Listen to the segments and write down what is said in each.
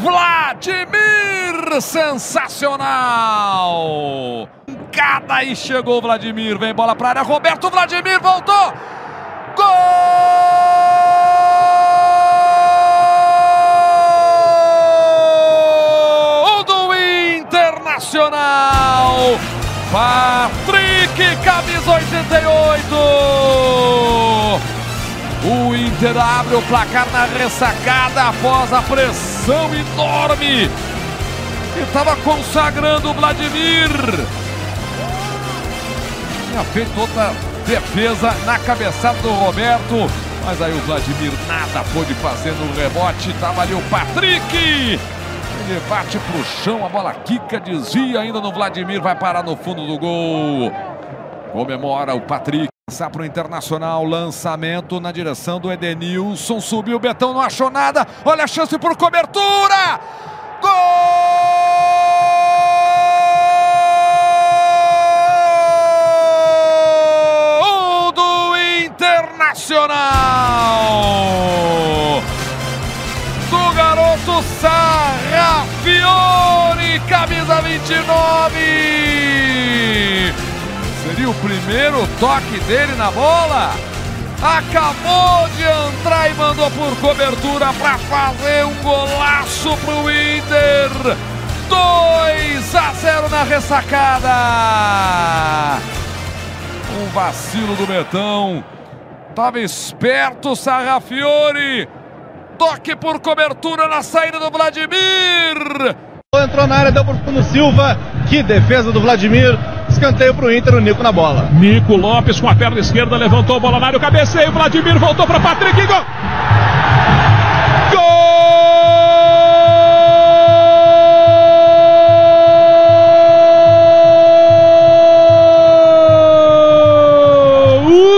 Vladimir, sensacional! Cada aí chegou Vladimir, vem bola para área, Roberto Vladimir voltou! Gol do Internacional! Patrick, camisa 88! O Inter abre o placar na ressacada após a pressão enorme que estava consagrando o Vladimir. Tinha feito outra defesa na cabeçada do Roberto, mas aí o Vladimir nada pôde fazer no rebote. Estava ali o Patrick. Ele bate pro chão, a bola quica, desvia ainda no Vladimir, vai parar no fundo do gol. Comemora o Patrick. Passar para o Internacional, lançamento na direção do Edenilson, subiu, Betão não achou nada, olha a chance por cobertura! Gol do Internacional! Do garoto Sarrafiore, camisa 29! Seria o primeiro toque dele na bola. Acabou de entrar e mandou por cobertura para fazer um golaço para o Inter. 2 a 0 na ressacada. Um vacilo do Betão. Tava esperto Sarrafiore. Toque por cobertura na saída do Vladimir. Entrou na área, deu por Bruno Silva. Que defesa do Vladimir. Escanteio para o Inter, o Nico na bola. Nico Lopes com a perna esquerda levantou a bola na área, o cabeceio, Vladimir voltou para Patrick, gol!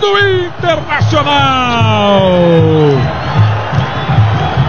Do Internacional!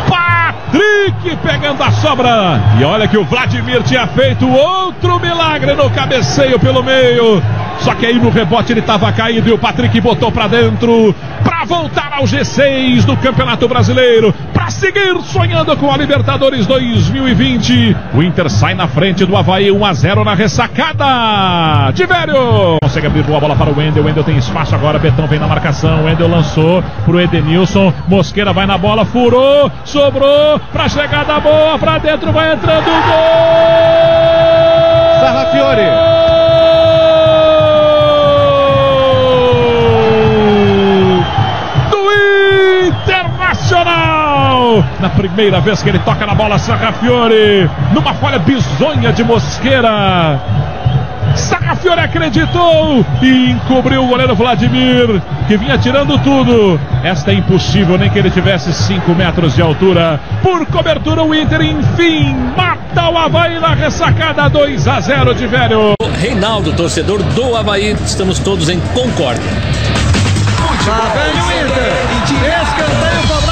Patrick pegando a sobra. E olha que o Vladimir tinha feito outro milagre no cabeceio pelo meio. Só que aí no rebote ele estava caído e o Patrick botou para dentro para voltar ao G6 do Campeonato Brasileiro, para seguir sonhando com a Libertadores 2020. O Inter sai na frente do Havaí 1 a 0 na ressacada. Tiverio consegue abrir boa bola para o Wendel. O Wendel tem espaço agora. Betão vem na marcação. O Wendel lançou pro Edenilson. Mosqueira vai na bola, furou, sobrou para chegada boa para dentro, vai entrando o gol. Sarrafiore. Internacional! Na primeira vez que ele toca na bola, Sarrafiore, numa falha bizonha de Mosqueira. Sarrafiore acreditou e encobriu o goleiro Vladimir, que vinha tirando tudo. Esta é impossível, nem que ele tivesse 5 metros de altura. Por cobertura, o Inter, enfim, mata o Havaí na ressacada 2 a 0 de velho. Reinaldo, torcedor do Havaí, estamos todos em concórdia. Lá vem o Inter. Escanteio cobrado,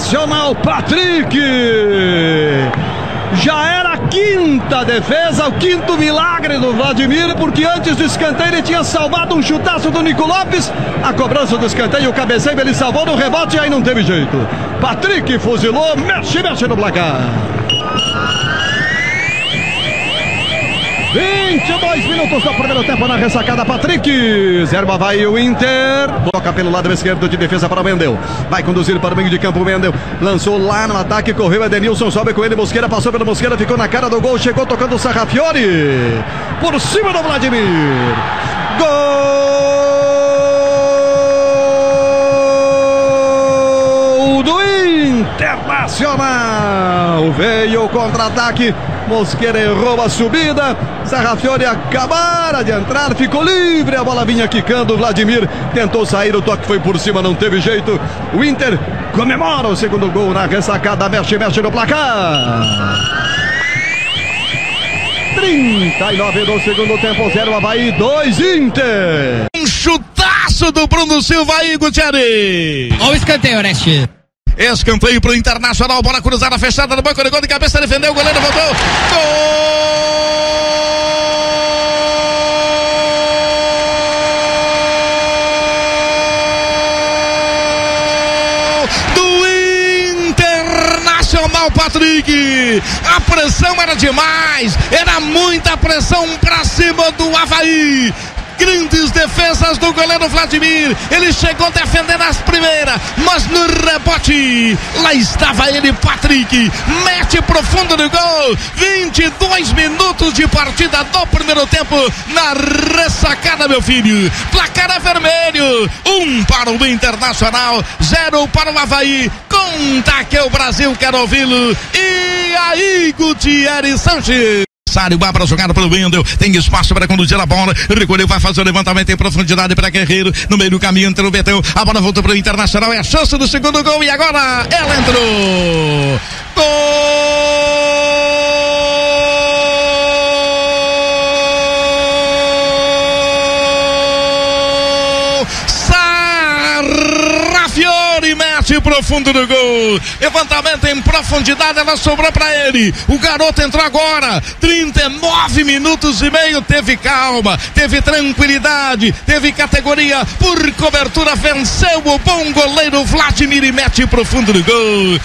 Internacional, Patrick. Já era a quinta defesa, o quinto milagre do Vladimir, porque antes do escanteio ele tinha salvado um chutaço do Nico Lopes. A cobrança do escanteio, o cabeceio, ele salvou no rebote e aí não teve jeito. Patrick fuzilou, mexe, mexe no placar. 22 minutos do primeiro tempo na ressacada, Patrick. Zerba vai o Inter. Toca pelo lado esquerdo de defesa para o Mendel. Vai conduzir para o meio de campo o Mendel. Lançou lá no ataque, correu Edenilson, sobe com ele. Mosqueira passou pelo Mosqueira, ficou na cara do gol. Chegou tocando o Sarrafiore. Por cima do Vladimir. Gol do Internacional. Veio o contra-ataque. Mosqueira errou a subida. Sarrafiore acabara de entrar, ficou livre. A bola vinha quicando. Vladimir tentou sair. O toque foi por cima, não teve jeito. O Inter comemora o segundo gol na ressacada. Mexe, mexe no placar. 39 do segundo tempo, 0 Havaí, 2 Inter. Um chutaço do Bruno Silva aí, Gutierrez. Olha o escanteio, Oreste. Escanteio pro Internacional. Bola cruzada fechada no banco de de cabeça. Defendeu. O goleiro voltou. Gol! Internacional Patrick. A pressão era demais, era muita pressão para cima do Havaí grandes defesas do goleiro Vladimir. Ele chegou defendendo as primeiras, mas no rebote, lá estava ele, Patrick. Mete profundo no gol. 22 minutos de partida do primeiro tempo na ressacada, meu filho. Placar é vermelho. Um para o Internacional, zero para o Havaí. Conta que o Brasil quer ouvi-lo. E aí, Gutierrez Sanches. Sário para a jogada pelo Wendel. Tem espaço para conduzir a bola. Recolheu, vai fazer o levantamento em profundidade para Guerreiro. No meio do caminho entre o Betão. A bola voltou para o Internacional. É a chance do segundo gol. E agora ela entrou. Gol! Sarrafiori mete profundo no gol. Levantamento em profundidade, ela sobrou para ele. O garoto entrou agora. 39 minutos e meio. Teve calma, teve tranquilidade, teve categoria por cobertura. Venceu o bom goleiro Vladimir e mete profundo no gol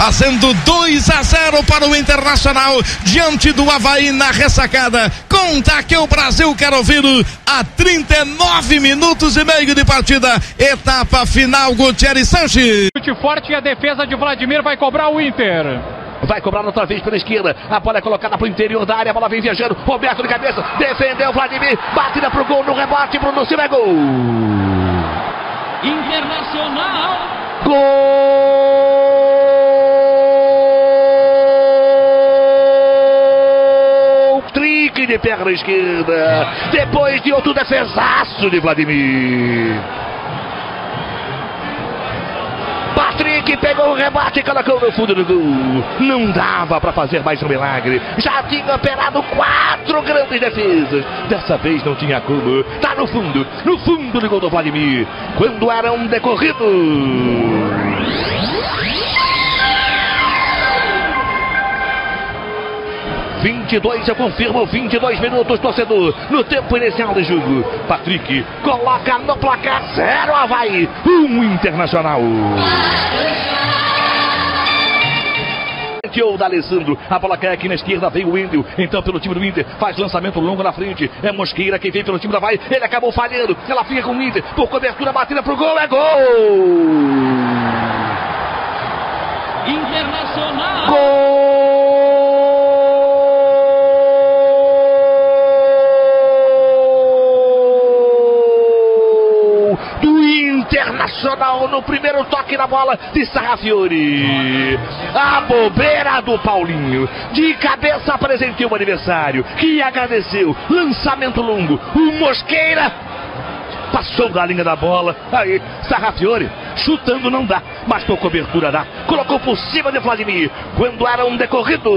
fazendo 2 a 0 para o Internacional diante do Havaí na ressacada. Conta que o Brasil quer ouvir a 39 minutos e meio de partida. Etapa final, Gutierrez Sanches. Chute forte e a defesa de Vladimir vai cobrar o Inter. Vai cobrar outra vez pela esquerda. A bola é colocada para o interior da área. A bola vem viajando. Roberto de cabeça. Defendeu Vladimir. Batida para o gol no rebote. Bruno Silva é gol. Internacional. Gol! De perna esquerda. Depois de outro defesaço de Vladimir. Patrick pegou o rebate e colocou no fundo do gol. Não dava para fazer mais um milagre. Já tinha operado quatro grandes defesas. Dessa vez não tinha como. Tá no fundo, no fundo do gol do Vladimir. Quando era um decorrido. 22, eu confirmo, 22 minutos, torcedor, no tempo inicial do jogo. Patrick coloca no placar 0 Havaí, 1 um Internacional. O da Alessandro, a bola cai aqui na esquerda, vem o Wendel, então pelo time do Inter, faz lançamento longo na frente, é Mosqueira quem vem pelo time da Vai, ele acabou falhando, ela fica com o Inter, por cobertura, batida pro gol, é gol! Internacional. Gol No primeiro toque na bola de Sarrafiori. A bobeira do Paulinho. De cabeça apresentou o adversário, que agradeceu. Lançamento longo. O Mosqueira passou da linha da bola. Aí, Sarrafiori, chutando não dá, mas por cobertura dá. Colocou por cima de Vladimir, quando era um decorrido.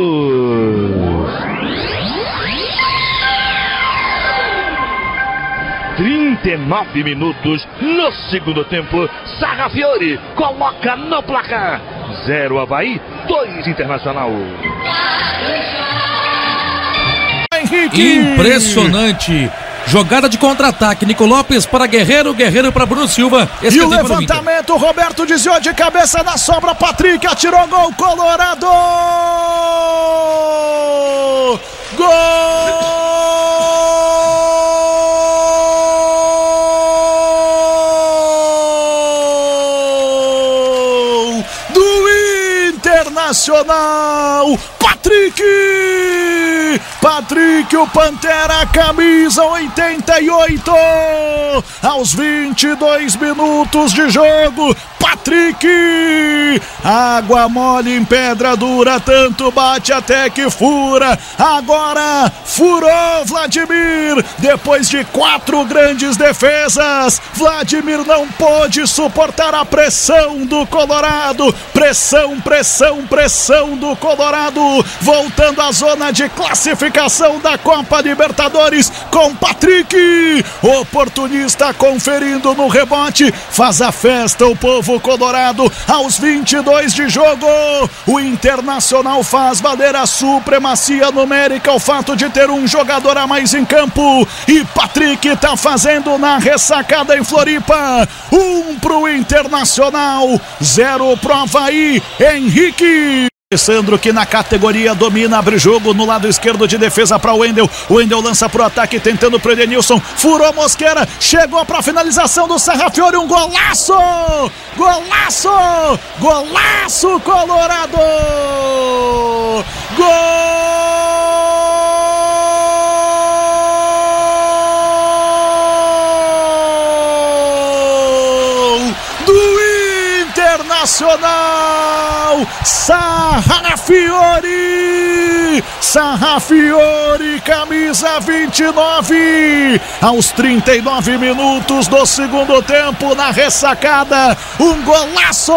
39 minutos no segundo tempo. Sarrafiori coloca no placar. 0 Havaí, 2 Internacional. Henrique. Impressionante. Jogada de contra-ataque. Nico Lopes para Guerreiro, Guerreiro para Bruno Silva. e o levantamento, Roberto desviou de cabeça na sobra. Patrick atirou gol colorado. Gol Internacional. Patrick! Patrick, o Pantera, camisa 88. Aos 22 minutos de jogo, Patrick! Água mole em pedra dura, tanto bate até que fura. Agora furou Vladimir. Depois de quatro grandes defesas, Vladimir não pôde suportar a pressão do Colorado. Pressão, pressão, pressão do Colorado. Voltando à zona de classificação da Copa Libertadores com Patrick. Oportunista conferindo no rebote. Faz a festa o povo colorado aos 22 de jogo. O Internacional faz valer a supremacia numérica, o fato de ter um jogador a mais em campo. E Patrick tá fazendo na ressacada em Floripa. Um pro Internacional, zero pro Havaí. Henrique. Alessandro que na categoria domina, abre jogo no lado esquerdo de defesa para o Wendel. O Wendel lança pro ataque tentando pro Edenilson. Furou Mosqueira, chegou para finalização do Sarrafiore, um golaço! Golaço! Golaço Colorado! Gol do Internacional! Sarrafiore! Sarrafiore, camisa 29. Aos 39 minutos do segundo tempo, na ressacada, um golaço,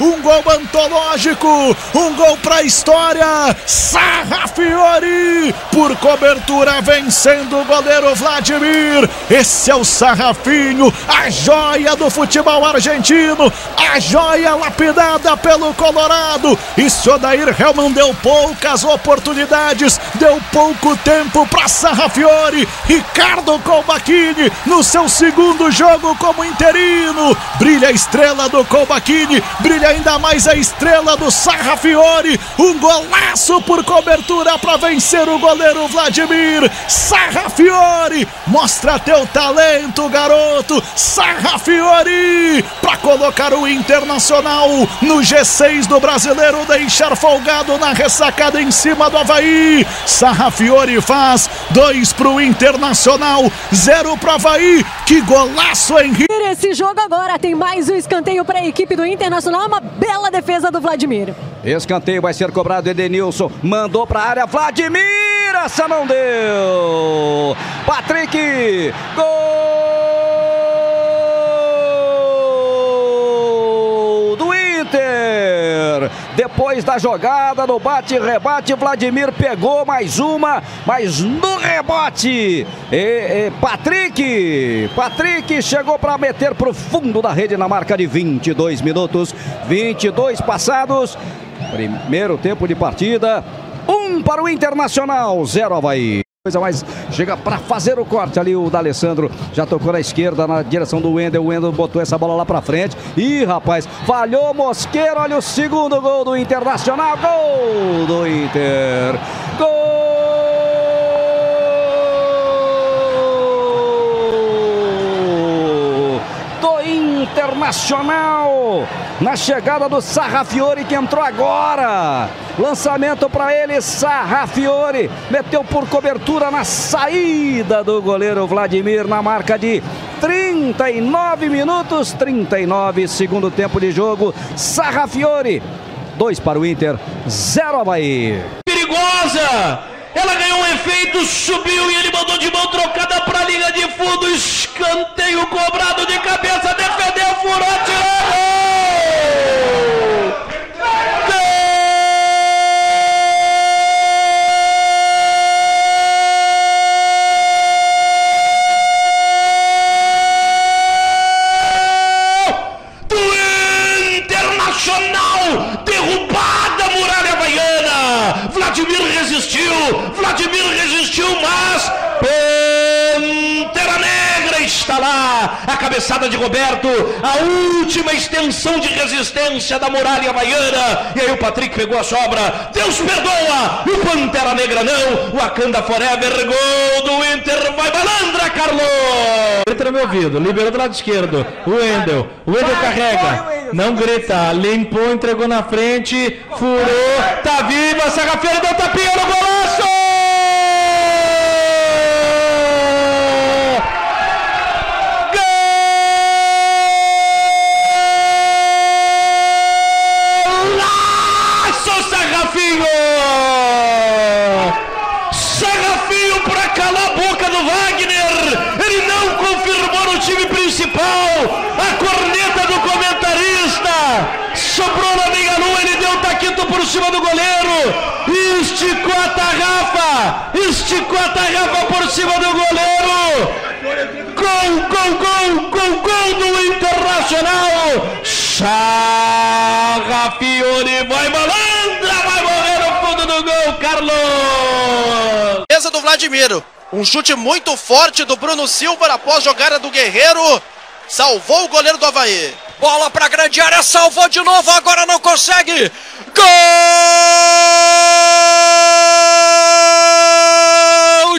um gol antológico, um gol pra história. Sarrafiore, por cobertura, vencendo o goleiro Vladimir. Esse é o Sarrafinho, a joia do futebol argentino, a joia lapidada pelo Colorado. E Sodair Helman deu poucas oportunidades, deu pouco tempo para Sarrafiore. Ricardo Colbachini no seu segundo jogo como interino. Brilha a estrela do Colbachini, brilha ainda mais a estrela do Sarrafiore. Um golaço por cobertura para vencer o goleiro Vladimir. Sarrafiore, mostra teu talento, garoto. Sarrafiore, para colocar o Internacional no G6 do Brasileiro, deixar folgado na ressacada em cima do Havaí. Sarrafiore faz dois pro Internacional, zero pro Havaí. Que golaço, Henrique! Esse jogo agora tem mais um escanteio para a equipe do Internacional, uma bela defesa do Vladimir. Escanteio vai ser cobrado. Edenilson mandou para a área. Vladimir, essa não deu. Patrick, gol Inter. Depois da jogada no bate-rebate, Vladimir pegou mais uma, mas no rebote, e, e, Patrick, Patrick chegou para meter para o fundo da rede na marca de 22 minutos, 22 passados. Primeiro tempo de partida, um para o Internacional, zero Havaí. Coisa chega para fazer o corte ali o D'Alessandro, já tocou na esquerda na direção do Wendel, o Wendel botou essa bola lá para frente. Ih, rapaz, falhou Mosqueiro, olha o segundo gol do Internacional, gol do Inter. Internacional na chegada do Sarrafiore que entrou agora. Lançamento para ele, Sarrafiore. Meteu por cobertura na saída do goleiro Vladimir na marca de 39 minutos, 39 segundo tempo de jogo. Sarrafiore, 2 para o Inter, 0 Havaí. Perigosa! Ela ganhou um efeito, subiu e ele mandou de mão trocada para a linha de fundo. Escanteio cobrado de cabeça, defendeu, furou, tirou! Resistiu, Vladimir resistiu, mas Pantera Negra está lá. A cabeçada de Roberto, a última extensão de resistência da muralha havaiana. E aí o Patrick pegou a sobra. Deus perdoa. O Pantera Negra não. O Wakanda Forever. Gol do Inter. Vai balandra, Carlos. Entra no meu ouvido. Liberou do lado esquerdo. O Wendel. O Wendel carrega. Não grita, limpou, entregou na frente, furou, tá viva, Sarrafeira deu tapinha no! Golaço, por cima do goleiro! Esticou a tarrafa! Esticou a tarrafa por cima do goleiro! Gol, gol, gol, gol, gol do Internacional! Sarrafiore vai malandra, vai morrer no fundo do gol, Carlos! Defesa do Vladimiro. Um chute muito forte do Bruno Silva após jogada do Guerreiro. Salvou o goleiro do Havaí. Bola pra grande área, salvou de novo, agora não consegue. Gol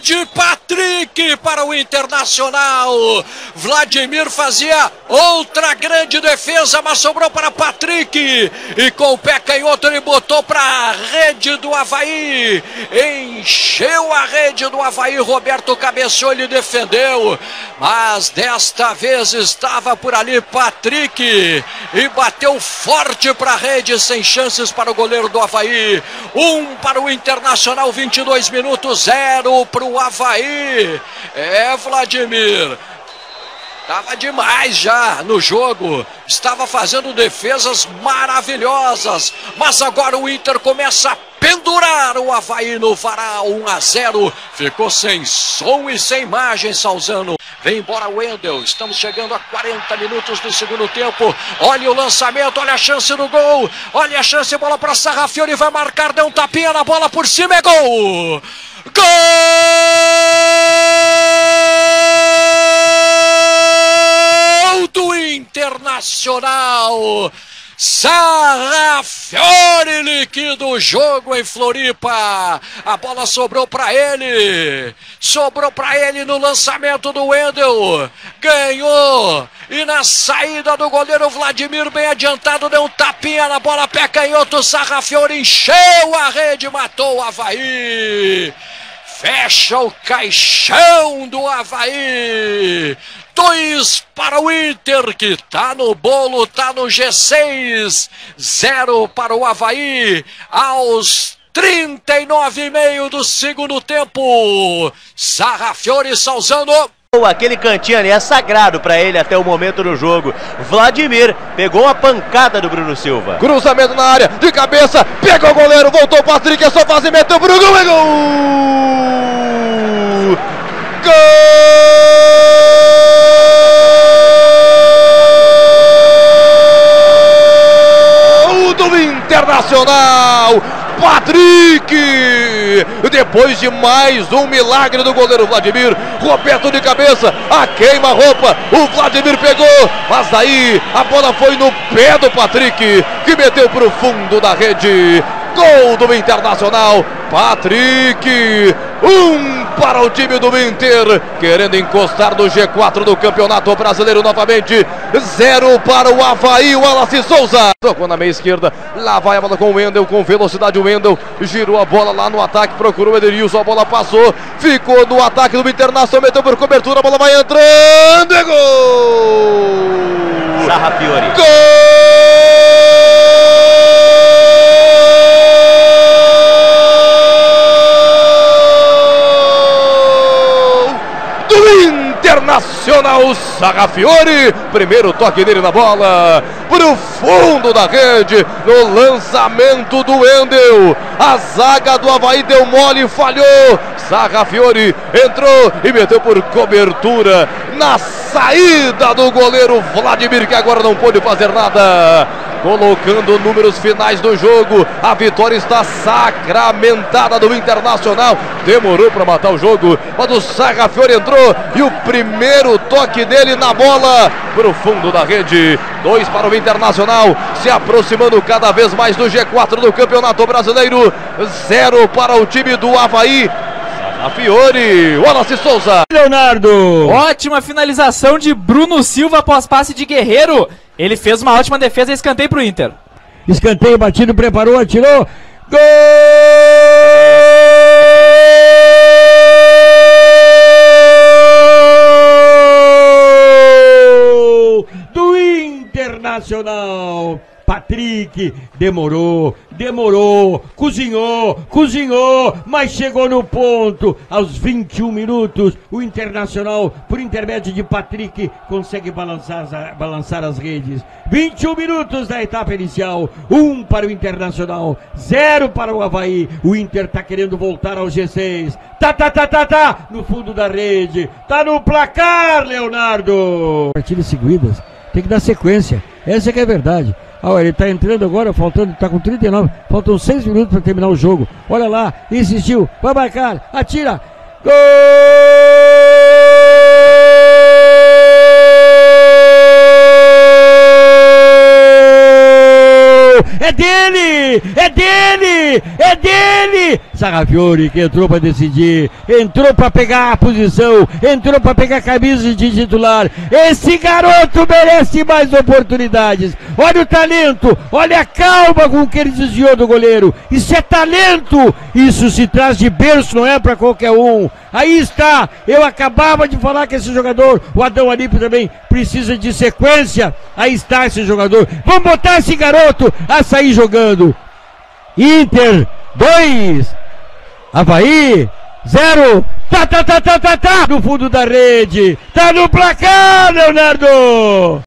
de Patrick para o Internacional. Vladimir fazia outra grande defesa, mas sobrou para Patrick. E com o pé canhoto ele botou para a rede do Havaí. Encheu a rede do Havaí. Roberto cabeceou, ele defendeu. Mas desta vez estava por ali Patrick. E bateu forte para a rede, sem chances para o goleiro do Havaí. Um para o Internacional, 22 minutos, zero para o Havaí. É, Vladimir. Estava demais já no jogo, estava fazendo defesas maravilhosas, mas agora o Inter começa a pendurar o Havaí no varal 1 a 0. Ficou sem som e sem imagem, Salzano. Vem embora o Wendel, estamos chegando a 40 minutos do segundo tempo. Olha o lançamento, olha a chance do gol, olha a chance, bola para Sarrafiori, vai marcar, deu um tapinha na bola por cima, é gol! Gol do Internacional! Sarrafiore liquida o jogo em Floripa. A bola sobrou para ele. Sobrou para ele no lançamento do Wendel. Ganhou. E na saída do goleiro Vladimir, bem adiantado, deu um tapinha na bola, pé canhoto. Sarrafiore encheu a rede, matou o Havaí. Fecha o caixão do Havaí. Dois para o Inter, que tá no bolo, tá no G6. Zero para o Havaí, aos 39,5 do segundo tempo. Sarrafiore Salzano. Aquele cantinho ali é sagrado para ele até o momento do jogo. Vladimir pegou uma pancada do Bruno Silva. Cruzamento na área, de cabeça, pegou o goleiro, voltou o Patrick, é só fazer, meteu pro gol, é gol! Gol Internacional! Patrick! Depois de mais um milagre do goleiro Vladimir, Roberto de cabeça, a queima-roupa, o Vladimir pegou, mas aí a bola foi no pé do Patrick, que meteu para o fundo da rede. Gol do Internacional, Patrick, um para o time do Inter, querendo encostar no G4 do Campeonato Brasileiro novamente, zero para o Havaí, o Wallace Souza. Tocou na meia esquerda, lá vai a bola com o Wendel, com velocidade o Wendel, girou a bola lá no ataque, procurou o Edenilson, a bola passou, ficou no ataque do Internacional, meteu por cobertura, a bola vai entrando, é gol! Sarra Fiore. Internacional Sarrafiore, primeiro toque dele na bola, pro fundo da rede, no lançamento do Wendel, a zaga do Havaí deu mole e falhou, Sarrafiore entrou e meteu por cobertura, na saída do goleiro Vladimir, que agora não pôde fazer nada, colocando números finais do jogo. A vitória está sacramentada do Internacional. Demorou para matar o jogo, mas o Sarrafiore entrou e o primeiro toque dele na bola para o fundo da rede. Dois para o Internacional, se aproximando cada vez mais do G4 do Campeonato Brasileiro. Zero para o time do Havaí. A Fiore, Wallace Souza. Leonardo. Ótima finalização de Bruno Silva após passe de Guerreiro. Ele fez uma ótima defesa e escanteio pro Inter. Escanteio batido, preparou, atirou. Gol do Internacional. Patrick demorou, demorou, cozinhou, cozinhou, mas chegou no ponto. Aos 21 minutos, o Internacional, por intermédio de Patrick, consegue balançar, balançar as redes. 21 minutos da etapa inicial, um para o Internacional, zero para o Havaí. O Inter tá querendo voltar ao G6. Tá, tá, tá, tá, tá, no fundo da rede. Tá no placar, Leonardo. Partidas seguidas, tem que dar sequência. Essa que é a verdade. Ah, ele está entrando agora, faltando, está com 39, faltam 6 minutos para terminar o jogo. Olha lá, insistiu, vai marcar, atira, gol! É dele! É dele! É dele! Sarrafiore que entrou para decidir, entrou para pegar a posição, entrou para pegar a camisa de titular. Esse garoto merece mais oportunidades. Olha o talento, olha a calma com que ele desviou do goleiro. Isso é talento, isso se traz de berço, não é para qualquer um. Aí está, eu acabava de falar que esse jogador, o Adão Alipe também precisa de sequência. Aí está esse jogador. Vamos botar esse garoto a sair jogando. Inter 2, Havaí 0. Tá, tá, tá, tá, tá, tá, no fundo da rede. Tá no placar, Leonardo.